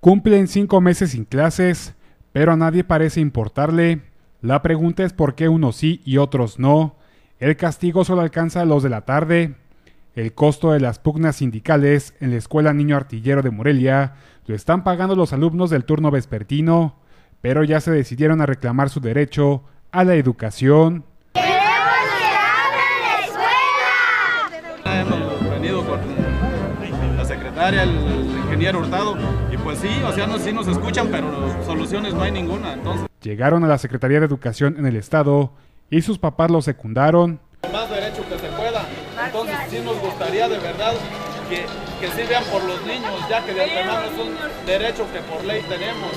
Cumplen cinco meses sin clases, pero a nadie parece importarle. La pregunta es por qué unos sí y otros no. El castigo solo alcanza a los de la tarde. El costo de las pugnas sindicales en la Escuela Niño Artillero de Morelia lo están pagando los alumnos del turno vespertino, pero ya se decidieron a reclamar su derecho a la educación. ¡Queremos que abran la escuela! Hemos venido con la secretaria, el ingeniero Hurtado, y pues sí, o sea, no, sí nos escuchan, pero soluciones no hay ninguna, entonces. Llegaron a la Secretaría de Educación en el Estado y sus papás los secundaron. Entonces sí nos gustaría de verdad que, que sí vean por los niños, ya que de antemano es un derecho que por ley tenemos.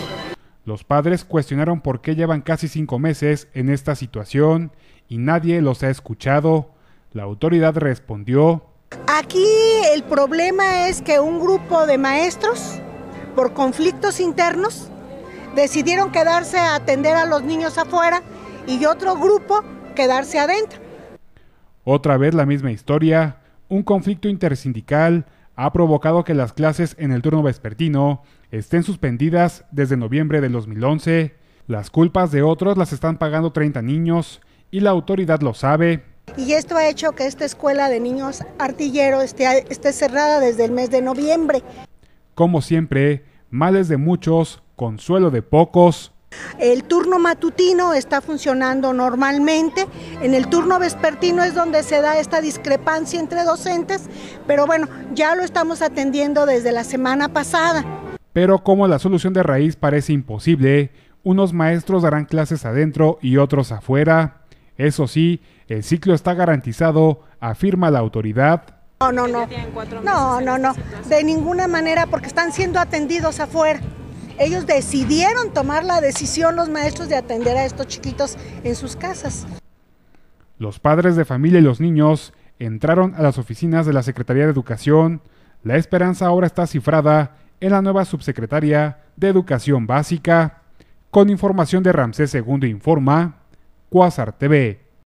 Los padres cuestionaron por qué llevan casi cinco meses en esta situación y nadie los ha escuchado. La autoridad respondió. Aquí el problema es que un grupo de maestros, por conflictos internos, decidieron quedarse a atender a los niños afuera y otro grupo quedarse adentro. Otra vez la misma historia, un conflicto intersindical ha provocado que las clases en el turno vespertino estén suspendidas desde noviembre del 2011. Las culpas de otros las están pagando 30 niños y la autoridad lo sabe. Y esto ha hecho que esta escuela de niños artillero esté, esté cerrada desde el mes de noviembre. Como siempre, males de muchos, consuelo de pocos. El turno matutino está funcionando normalmente, en el turno vespertino es donde se da esta discrepancia entre docentes, pero bueno, ya lo estamos atendiendo desde la semana pasada. Pero como la solución de raíz parece imposible, unos maestros darán clases adentro y otros afuera. Eso sí, el ciclo está garantizado, afirma la autoridad. No, no, no. No, no, no. De ninguna manera porque están siendo atendidos afuera. Ellos decidieron tomar la decisión los maestros de atender a estos chiquitos en sus casas. Los padres de familia y los niños entraron a las oficinas de la Secretaría de Educación. La esperanza ahora está cifrada en la nueva subsecretaria de Educación Básica. Con información de Ramsés II Informa, Cuásar TV.